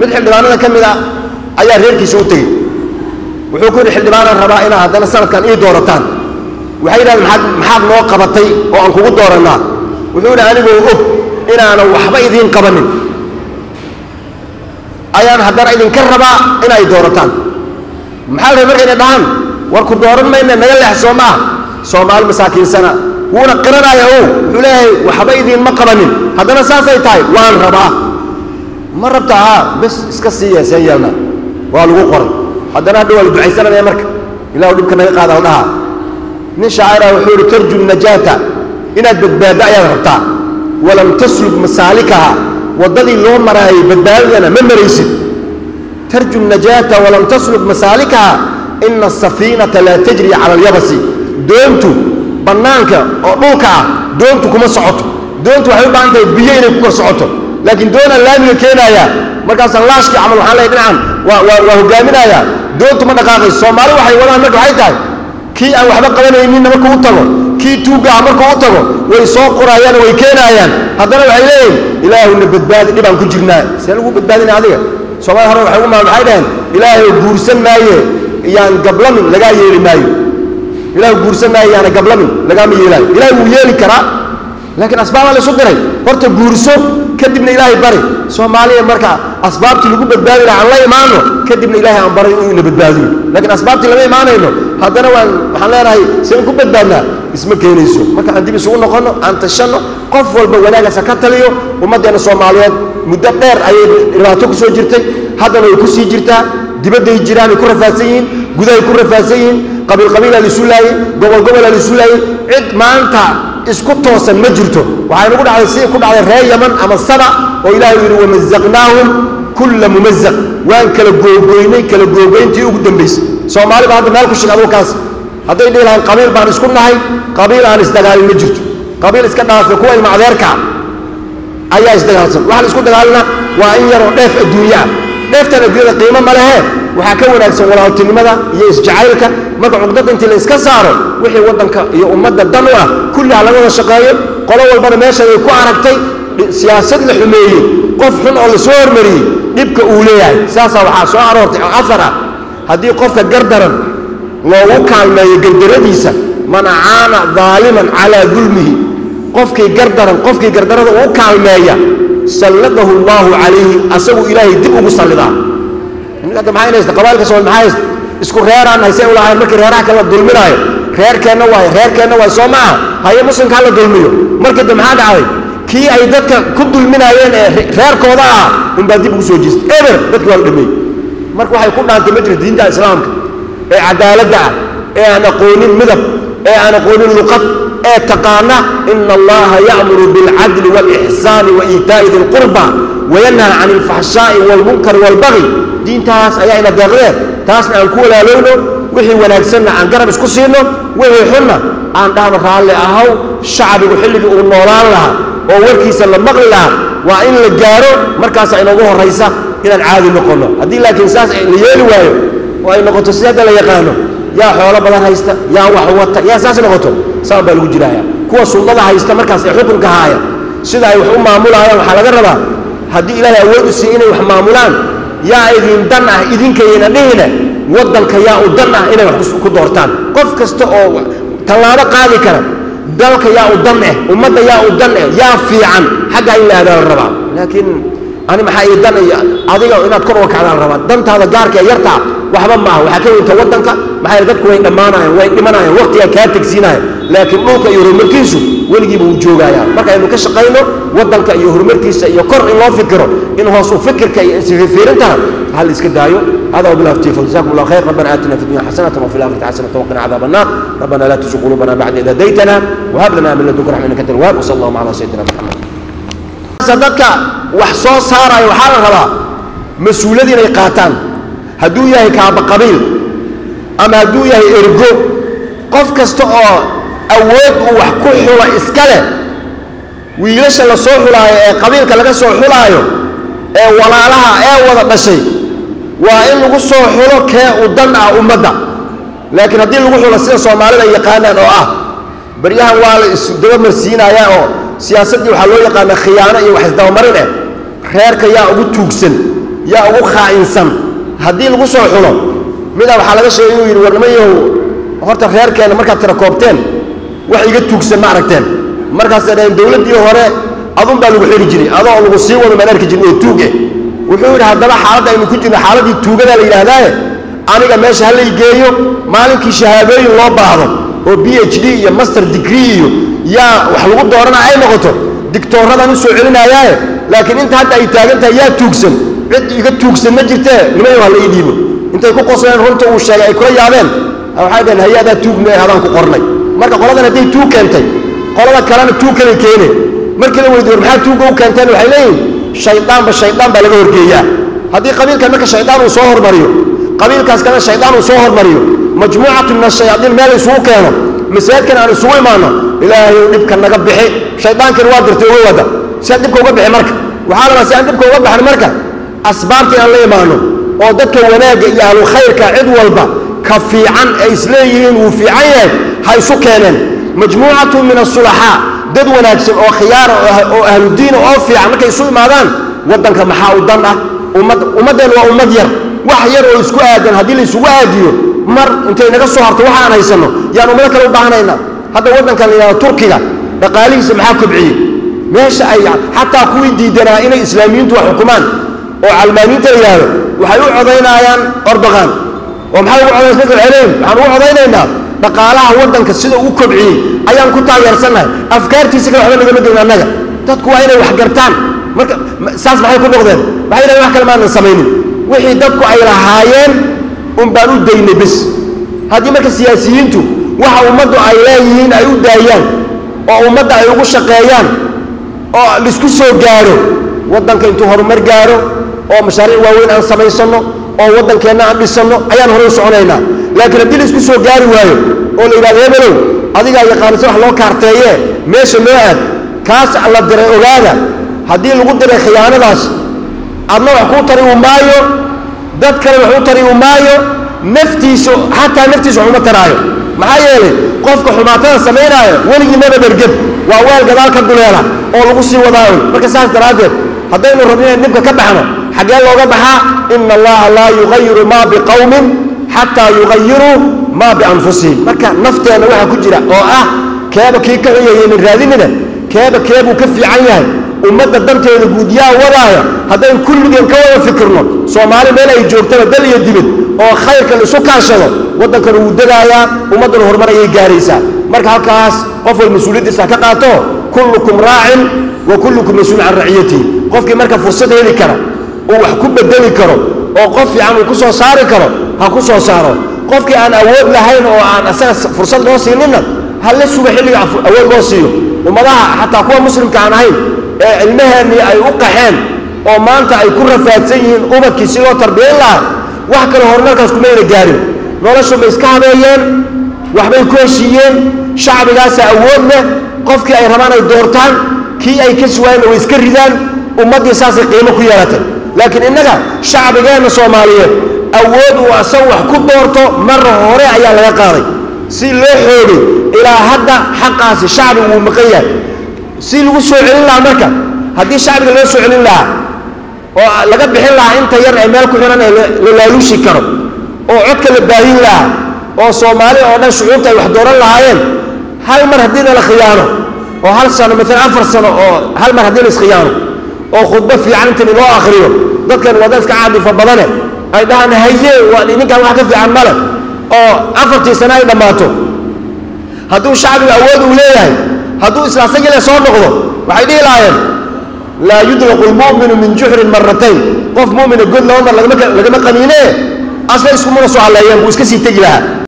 مدح الدبانة كم إذا أي رجل كيسوتي وحكم مدح الدبانة الربع إلى هذا السنة كان إيه دورتان وحيدا محد محد ما قبطي أو أنكو دورنا وحيدا أنا بقول إن أنا وحبي ذين قبلي أيان هذا رأي إن كربا إن أي دورتان محل ربع إلى دان وركو دورنا ما إن ما يلي حسوما سوما المساكين سنة هو نقرر أيه هو لا وحبي ذين ما قبلي هذا السنة سيتاي وان ربع ma rabta haa bes iska siiya seen yeelna. Waa lagu qoray. Haddana hadha waa la ducaysananaya marka. Ilahu dhibka naga qaada la dhahaa nin shaacira wuxuu yihi tarju najaata. Inaad badbaaddo ayaad rabtaa. Walam taslug masaalikaha. Waddadii loo maraayay badbaadadana ma maraysid. Tarju najaata walam taslug masaalikaha. Ina asafiinata laa tajri cala alyabasi. Doontu bannaanka oo dhulka ah doontu kuma socoto. Doontu waxay u baahan tahay biyo inay ku kor socoto dhinacan waa waa waa hogaaminayaa doontu ma dhaqaaqayso soomaali waxay wadaan marka waxay tahay kii aan waxba qabanayninna markuu u tago kii tuugga ah markuu u tago way soo qoraayaan way keenaayaan haddana waxay leeyihin ilaahuna badbaadi dhibaan ku jirnaa see lagu badbaadina adiga soomali hore waxay ugu maal waxay dhaheen ilaahay guursan maaye yaan gablamin lagaa yeeli maayo ilaahu guursan maayo yaana gablamin lagaama yeelaayo ilahay wuu yeeli karaa bari soomaaliya marka asbaabtii lagu badbaadi laha aan la imaano kadibna ilaahay aan baray inuu ina badbaadiyo laakiin asbaabtii lama imaanayno haddana waan waxaan leenahay seen ku badbaadnaa isma keenayso marka aan dib isugu noqonno aan tashanno qof walba wanaagaasa ka taliyo ummaddeena soomaaliyeed muddo dheer ayay dhibaato ku soo jirtay haddana way ku sii jirtaa dibadday jiraan ay ku rafaadsan yihiin gudahay ku rafaadsan yihiin qabiil qabiilaa la isu laayey gobol gobolaa la isu laayey cid maanta اسكتوا سن مجرته وعين قد على سيء قد على رأي من أما السنة وإلهي يروا مزقناهم كل ممزق وان كلا جوبيني كلا جوبين تي أقدم بيس سو مالي بعد مالك شن أبو كاس هذا يدل عن قبيل بعد اسكتنا هاي قبيل عن استقال مجرته قبيل اسكتنا في قوة مع ذلك أيها اسكتنا قالنا وأن يروا ديف الدنيا ديف تنا قيمة ما waxaa ka wanaagsan walaaltinimada iyo isjacaylka. Marka cuqdada intii la iska saaro wixii waddanka iyo ummadda dan u ah kulli ha laga wada shaqeeyo qolo walbana meesha ay ku aragtay siyaasad la xumeeyey qof xun oo la soo hormariyey dhibka uu leeyahay. Saasaa waxaa soo aroortay oo afar ah. Haddii qofka gardaran loogu kaalmeeyo gardaradiisa man acaana daaliman calaa dulmihi. Qofkii gardaran qofkii gardarada uu kaalmeeya salladahu allaahu calayhi asagu ilaahay dib ugu sallidaa innaga hadda maxay haysta qabailka somal maxay haysta isku reeraan haysay ulahayn markii reeraha kale la dulminaayo reerkeenna waayo reerkeenna waayo soo maaha haye muslimka hala dulmiyo markii dambe maxaa dhacday kii ay dadka ku dulminaayeen ee reerkooda ah unbaa dib ugu soo jeestay eber dadki waa la dhameeyey marka waxay ku dhaantay ma jirto diinta islaamka ee cadaaladda ah ee aan aqoonin midab ee aan aqoonin luqad ee taqaana ina allaha ya'muru bilcadli waalixsaani wa iitaa'i di وينهى عن الفحشاء والمنكر والبغي. دين تاس أيا إلى دغير تاس عن كولا لونه وحي ونجسنا عن قرب سكسينه وحي حنا عن دام خالي أهو. شعب وحلي بأمور الله. ووركي سل مغلا. وإن الجارو مركز إن الله رئيسة إلى العادي نقوله. هذه لكن ساس ليالي وين وإن نقطة سيادة لا يقانه يا حوالا بلا هايستا. يا وحوات يا ساس نقطة سبب الوجراء كوا سلطة هايستا. مركز يحبون كهاية سيدا يحوم معمول هذا ah waddanka yaa u dan ah inay wax ku doortaan qof kasta oo tallaabo qaadi kara dalka yaa u dan eh ummadda yaa u dan eh yaa fiican xaggaa in la aadaa la rabaa laakiin ani maxaa ii dan iyo adiga inaad kor uga kacdaa la rabaa dantaada gaarka ee yartaa waxba maaha waxaa ka weynta waddanka maxaa yeele dadku way dhammaanayaan way dhimanayaan waqtigaa kaa tegsiinaya laakiin dhulka iyo horumarkiisu ولجي موجود عيا بقى إنه كش قينه وضل كأيه هرمتي سأيه كر الله فكره إنه هو صو فكر كأي سفير انتهى هل إسك دايو هذا هو بالله تيفون زاك الله خير ربنا آتنا في الدنيا حسنة وما في الآخرة حسنة وقنا عذاب النار ربنا لا تزغ قلوبنا بعد إذا ديتنا وهب لنا من لدنك رحمة إنك الوهاب وصلى الله على سيدنا محمد صدقك وحصو سارة وحال الغلا مسؤولين يقاتل هدويا كعب قبيل أما هدويا إرجو قف كستو awood uu wax ku xulo iska leh. Wiilasha la soo xulaayo ee qabiilka laga soo xulaayo ee walaalaha ee wada dhashay waa in lagu soo xulo kee u dan ah ummadda. Laakiin haddii lagu xulo sida soomaalida yaqaanaan oo ah baryahan waa la isdabamarsiinayaa oo siyaasaddii waxaa loo yaqaana khiyaano iyo wax isdabamarin eh reerka yaa ugu tuugsan yaa ugu khaa'insan. Haddii lagu soo xulo midaa waxaa laga sheegay inuu yidhi warnimayow horta reerkeenna markaad tira koobteen wax iga tuugsan ma aragteen. Markaasay dhaheen dowladdii hore adun baa lagu xiri jiray. Adoo lagu sii wado maan arki jirin oo tuuge. Wuxuu yidhi haddaba xaaladda aynu ku jirno xaaladdii tuugadaa la yidhaahdaaye aniga meesha ha lay geeyo maalinkii shahaadooyin loo baahdo oo b h d iyo master degree iyo yaa wax lagu doorana ay noqoto digtooradaan u soo laakiin inta hadda ay taagan tahay yaa tuugsan. Cid iga tuugsan ma jirtee nimayo ha la ii dhiibo. Intay ku qosleen runta uu sheegay ay kula yaabeen waxay dhaheen hay'adaa tuugme hadaan ku qornay marka qoladan hadday tuug keentay qolada kalena tuug kalay keeneen markii la weydiiyo maxaa tuugga u keenteen waxay leeyihin shaydaanba shaydaan baa laga horgeeyaa haddii qabiilkan marka shaydaan uu soo hormariyo qabiilkaas kalena shaydaan uu soo hormariyo majmuucatu min ashayaadiin meel isugu keeno masaajidkan aan isugu imaano ilaahay dhibka naga bixi shaydaankani waa dirtay uga wada si aan dhibka uga bixi marka waxaa rabaa si aan dhibka uga baxin marka asbaabta inaan la imaano oo dadka wanaagga iyo ahlu khayrka cid walba ka fiican ay isleeyihiin wuu fiican yahay ha isu keeneen. Majmuucatu min asulaxaa dad wanaagsan oo khiyaara oo ahludiina oo fiican markay isu imaadaan waddanka maxaa u dan ah? Ummad ummaddeen waa ummad yar. Wax yar oo isku aadan haddii la isugu aadiyo mar intay naga soo harto waxa aan haysanno yaan ummado kale u baahanaynaa hadda waddankan la yidhahdo turkiga dhaqaalihiisa maxaa kobciyey? Meesha ay xataa kuwii diidanaa inay islaamiyiintu wax xukumaan. Oo calmaaniinta la yidhaahdo waxay u codaynayaan ordoqan oo maxay ugu celin waxaan ugu codaynaynaa dhaqaalaha waddanka sida uu kobciyey ayaan ku taageersannahay afkaartiisa kale waxba nagama gelin annaga. Dadku waa inay wax gartaan. Marka saas maxay ku noqdeen? Waxay yidhahdeen wax kale maanan samaynin? Wixii dadku ay lahaayeen un baan u daynay bes. Haddii marka siyaasiyiintu waxa ummaddu ay leeyihiin ay u daayaan oo ummadda ay ugu shaqeeyaan oo la isku soo gaaro waddanka intuu horumar gaaro oo mashaariic waaweyn aan samaysanno oo waddankeenna aan dhisanno ayaan hore u soconaynaa. Laakiin haddii la isku soo gaari waayo oo la yidhahdo hebelow adigaa yaqaanisa wax loo kaarteeyee meesha loo aad kaas la diray ogaada haddii lagu diray khiyaanadaas adna wax kuu tari u maayo dad kale wax u tari u maayo naftiisu xataa naftiisu wax uma taraayo. Maxaa yeelay qofka xumaatada samaynaayo weligiinaba dhergeb waa weel gadaal ka duleela oo lagu sii wadaayo. Marka saas daraaddeed haddaynu rabno inaan dhibka ka baxno marka nafteenna waxaa ku jira oo ah keeba kii ka xuyayaynin raadinina keeba keebuu ka fiican yahay ummadda danteeda guud yaa wadaaya haddayn kulligeen ka wada fikirno soomaali meel ay joogtaba dal iyo dibid oo khayrka la isu kaashado waddankana wuu degaayaa ummaddana horumar ayay gaaraysaa marka halkaas qof wal mas-uuliyaddiisa ka qaato kullukum raacin wa kullukum mas-uul can raciyatihi qofkii marka fursad heli kara وحكم الدنيا كرو وقف يعمل كسر صار كرو هكسر صاره قف كي أنا أول لهين أو أنا أساس فرصة دراسية لنا هل السوق حلو أول دراسية وما راح حتى أكون مسلم كان هاي المهنة أي أوقع حال أو ما أنت أي كرة فاتين أو بكسر تربية لا واحد كله هناك أسكون من الجاري نورا شو بيسكها بيان واحد بيكون شعب جالس أولنا قف كي أي رمانة دورتان كي أي كسوان ويسكر ريدان ومدي أساس قيمة خيارته laakiin innaga shacbigeenna soomaaliyeed awood uu asagu wax ku doorto mar hore ayaa laga qaaday. Si loo xoogay ilaa hadda xaqaasi shacbigu wuu maqan yahay. Si lagu soo celin lahaa marka haddii shacbiga loo soo celin lahaa oo laga bixin lahaa inta yar ee meel ku xihan ee la laaluushi karo oo codka la baahin lahaa oo soomaali oo dhan shucuurta ay wax dooran lahaayeen hal mar haddii nala khiyaano oo hal sano maalan afar sano oo hal mar haddii la iskhiyaano oo khudbo fiican inta loo akhriyo dadkan waa dad iska caadifa badane ay dhahaan haye ninkan wax ka fiican male oo afartii sano ay dhammaato hadduu shacbiga awood uu leeyahay hadduu islaasagile soo noqdo waxay dhihi lahaayeen laa yudlaqu lmu'minu min juxrin maratayn qof mu'mina god laba mar lagama qaniine asla iskumuna soo halleeyeen buu iska sii tegi lahaa